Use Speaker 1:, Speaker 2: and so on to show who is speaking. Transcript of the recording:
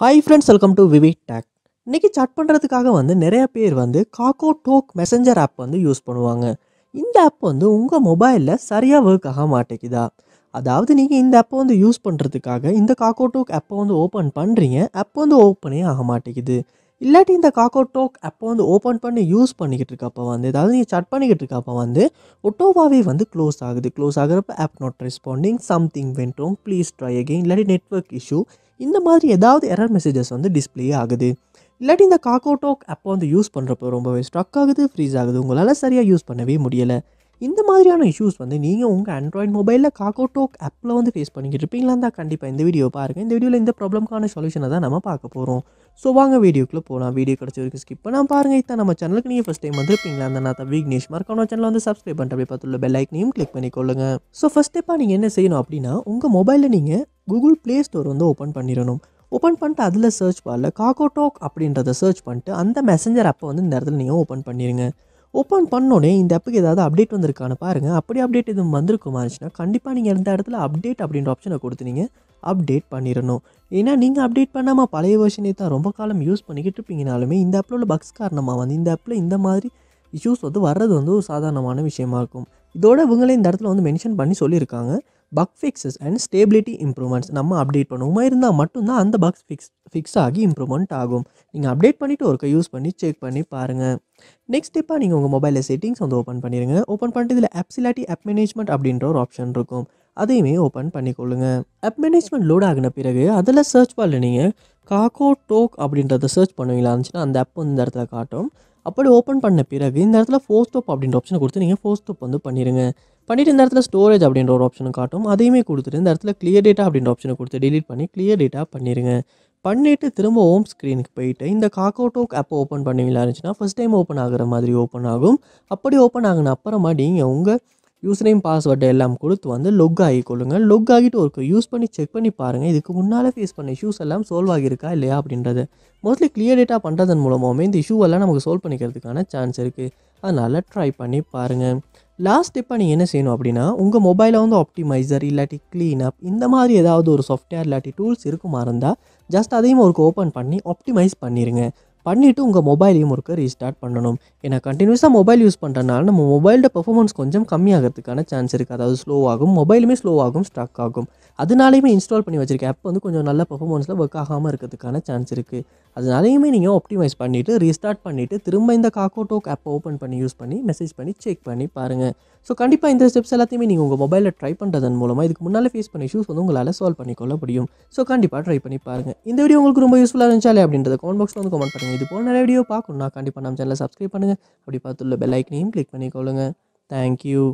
Speaker 1: Hi friends welcome to VV tech இன்றைக்கி chat பண்ணுறதுக்காக வந்து நிறைய பேர் வந்து காக்கோ டோக் மெசஞ்சர் ஆப் வந்து யூஸ் பண்ணுவாங்க. இந்த ஆப் வந்து உங்கள் மொபைலில் சரியாக ஒர்க் ஆக மாட்டேங்குதா? அதாவது நீங்கள் இந்த ஆப்பை வந்து யூஸ் பண்ணுறதுக்காக இந்த காக்கோ டோக் ஆப்பை வந்து ஓப்பன் பண்ணுறீங்க ஆப் வந்து ஓப்பனே ஆக மாட்டேங்குது. இல்லாட்டி இந்த காக்கோ டோக் அப்போ வந்து ஓப்பன் பண்ணி யூஸ் பண்ணிக்கிட்டு இருக்கப்போ வந்து ஏதாவது நீங்கள் சட் பண்ணிக்கிட்டு இருக்கப்போ வந்து ஒட்டோவாவே வந்து க்ளோஸ் ஆகுது. Close ஆகிறப்ப app not responding something went wrong please try again இல்லாட்டி நெட்ஒர்க் இஷ்யூ இந்த மாதிரி ஏதாவது எரர் மெசேஜஸ் வந்து டிஸ்ப்ளே ஆகுது. இல்லாட்டி இந்த காக்கோ டோக் அப்போ வந்து யூஸ் பண்ணுறப்போ ரொம்பவே ஸ்ட்ரக் ஆகுது ஃப்ரீஸ் ஆகுது. உங்களால் சரியாக யூஸ் பண்ணவே முடியலை. இந்த மாதிரியான இஷ்யூஸ் வந்து நீங்கள் உங்கள் ஆண்ட்ராய்ட் மொபைலில் காக்கோ டோக் ஆப்பில் வந்து ஃபேஸ் பண்ணிக்கிட்டு இருப்பீங்களா தான் கண்டிப்பாக இந்த வீடியோ பாருங்கள் இந்த வீடியோவில் இந்த ப்ராப்ளம்க்கான சொல்யூஷனை தான் நம்ம பார்க்க போகிறோம் ஸோ வாங்க வீடியோக்குள்ளே போகலாம் வீடியோ கிடச்சி வரைக்கும் ஸ்கிப் பண்ணால் பாருங்கள் இதான் நம்ம சேனலுக்கு நீங்கள் ஃபஸ்ட் டைம் வந்திருப்பீங்களா அந்த நான் விக்னேஷ். மறக்காம சேனல் வந்து சப்ஸ்கிரைப் பண்ணிட்டு அப்படியே பார்த்துள்ள பெல் ஐக்கனையும் கிளிக் பண்ணிக்கொள்ளுங்க. ஸோ ஃபஸ்ட் ஸ்டெப்பாக நீங்கள் என்ன செய்யணும் அப்படின்னா உங்கள் மொபைலில் நீங்கள் கூகுள் ப்ளே ஸ்டோர் வந்து ஓப்பன் பண்ணிடணும். ஓப்பன் பண்ணிட்டு அதில் சர்ச் பாரில் காக்கோ டாக் அப்படின்றத சர்ச் பண்ணிட்டு அந்த மெசஞ்சர் அப்போ வந்து இந்த இடத்துல நீங்கள் ஓப்பன் பண்ணிடுங்க ஓப்பன் பண்ணோடனே இந்த ஆப்புக்கு ஏதாவது அப்டேட் வந்திருக்கான்னு பாருங்கள் அப்படி அப்டேட் எதுவும் வந்திருக்குமா இருந்துச்சுன்னா கண்டிப்பாக நீங்கள் இருந்த இடத்துல அப்டேட் அப்படின்ற ஆப்ஷனை கொடுத்து நீங்கள் அப்டேட் பண்ணிடணும் ஏன்னா நீங்கள் அப்டேட் பண்ணாமல் பழைய வருஷனே தான் ரொம்ப காலம் யூஸ் பண்ணிக்கிட்டு இருப்பீங்கனாலுமே இந்த ஆப்பில் உள்ள பக்ஸ் காரணமாக வந்து இந்த ஆப்பில் இந்த மாதிரி இஷ்யூஸ் வந்து வர்றது வந்து ஒரு சாதாரணமான விஷயமா இருக்கும். இதோட இவங்களே இந்த இடத்துல வந்து மென்ஷன் பண்ணி சொல்லியிருக்காங்க. Bug fixes and stability improvements நம்ம அப்டேட் பண்ணுவோமா? இருந்தால் மட்டும்தான் அந்த பக்ஸ் ஃபிக்ஸ் ஃபிக்ஸ் ஆகி இம்ப்ரூவ்மெண்ட் ஆகும். நீங்கள் அப்டேட் பண்ணிவிட்டு ஒருக்க யூஸ் பண்ணி செக் பண்ணி பாருங்கள் நெக்ஸ்ட் ஸ்டெப்பாக நீங்கள் உங்கள் மொபைலில் செட்டிங்ஸ் வந்து ஓப்பன் பண்ணிடுங்க ஓப்பன் பண்ணிட்டு இதில் ஆப்ஸிலாட்டி இல்லாட்டி ஆப் மேனேஜ்மெண்ட் அப்படின்ற ஒரு ஆப்ஷன் இருக்கும். அதையுமே ஓப்பன் பண்ணிக்கொள்ளுங்க. ஆப் மேனேஜ்மெண்ட் லோட் ஆகின பிறகு அதில் சர்ச் பாரில் நீங்கள் காக்கோ டோக் அப்படின்றத சர்ச் பண்ணுவீங்களா இருந்துச்சுன்னா அந்த ஆப் வந்து இந்த இடத்துல காட்டும். அப்படி ஓப்பன் பண்ண பிறகு இந்த இடத்துல ஃபோர் ஸ்டோப் அப்படின்ற ஆப்ஷனை கொடுத்து நீங்கள் ஃபோர் ஸ்டோப் வந்து பண்ணிடுங்க பண்ணிவிட்டு இந்த இடத்துல ஸ்டோரேஜ் அப்படின்ற ஒரு ஆப்ஷனை காட்டும். அதையுமே கொடுத்துட்டு இந்த இடத்துல கிளியர் டேட்டா அப்படின்ற ஆப்ஷனை கொடுத்து delete பண்ணி கிளியர் டேட்டா பண்ணிடுங்க பண்ணிவிட்டு திரும்ப ஹோம் ஸ்க்ரீனுக்கு போயிட்டு இந்த காக்கோ டோக் ஆப்பை ஓப்பன் பண்ணுவீங்களா இருந்துச்சுன்னா ஃபஸ்ட் டைம் ஓப்பன் ஆகிற மாதிரி ஓப்பன் ஆகும். அப்படி ஓப்பன் ஆகின அப்புறமா நீங்கள் உங்கள் யூஸ் நேம் பாஸ்வேர்டு எல்லாம் கொடுத்து வந்து லொக் ஆகிக்கொள்ளுங்க லொக் ஆகிட்டு ஒரு யூஸ் பண்ணி செக் பண்ணி பாருங்கள் இதுக்கு முன்னால் ஃபேஸ் பண்ண இஷ்யூஸ் எல்லாம் சால்வ் ஆகியிருக்கா இல்லையா அப்படின்றது. மோஸ்ட்லி கிளியர் டேட்டா பண்ணுறதன் மூலமாகவே இந்த இஷ்யூ எல்லாம் நமக்கு சால்வ் பண்ணிக்கிறதுக்கான சான்ஸ் இருக்குது அதனால் ட்ரை பண்ணி பாருங்கள் லாஸ்ட் ஸ்டெப்பாக நீங்கள் என்ன செய்யணும் அப்படின்னா உங்கள் மொபைலில் வந்து ஆப்டிமைசர் இல்லாட்டி க்ளீனப் இந்த மாதிரி ஏதாவது ஒரு சாஃப்ட்வேர் இல்லாட்டி டூல்ஸ் இருக்குமா இருந்தால் ஜஸ்ட் அதையும் ஒரு ஓப்பன் பண்ணி ஆப்டிமைஸ் பண்ணிடுங்க பண்ணிவிட்டு உங்கள் மொபைலையும் ஒருக்க ரீஸ்டார்ட் பண்ணணும். ஏன்னா கண்டினியூஸாக மொபைல் யூஸ் பண்ணுறதுனால நம்ம மொபைலோட பெர்ஃபார்மன்ஸ் கொஞ்சம் கம்மியாகிறதுக்கான சான்ஸ் இருக்குது அதாவது ஸ்லோவாகும் மொபைலுமே ஸ்லோவாகும் ஸ்டாக் ஆகும் அதனாலையுமே இன்ஸ்டால் பண்ணி வச்சிருக்க ஆப் வந்து கொஞ்சம் நல்ல பெர்ஃபார்மன்ஸில் ஒர்க் ஆகாமல் இருக்கிறதுக்கான சான்ஸ் இருக்குது அதனாலையுமே நீங்கள் ஆப்டிமைஸ் பண்ணிவிட்டு ரீஸ்டார்ட் பண்ணிவிட்டு திரும்ப இந்த காக்கோ டோக் ஆப்பை ஓப்பன் பண்ணி யூஸ் பண்ணி மெசேஜ் பண்ணி செக் பண்ணி பாருங்கள் ஸோ கண்டிப்பாக இந்த ஸ்டெப்ஸ் எல்லாத்தையுமே நீங்கள் உங்கள் மொபைலில் ட்ரை பண்ணுறதன் மூலமாக இதுக்கு முன்னால் ஃபேஸ் பண்ண இஷ்யூஸ் வந்து உங்களால் சால்வ் பண்ணிக்கொள்ள முடியும். ஸோ கண்டிப்பாக ட்ரை பண்ணி பாருங்கள் இந்த வீடியோ உங்களுக்கு ரொம்ப யூஸ்ஃபுல்லாக இருந்துச்சாலே அப்படின்றத கமெண்ட் பாக்ஸில் வந்து கமெண்ட் பண்ணுங்கள் இது போல் நிறைய வீடியோ பார்க்கணும்னா கண்டிப்பாக நம்ம சேனலை சப்ஸ்கிரைப் பண்ணுங்கள் அப்படி பார்த்துள்ள பெல் ஐக்கனையும் கிளிக் பண்ணிக்கொள்ளுங்க. Thank you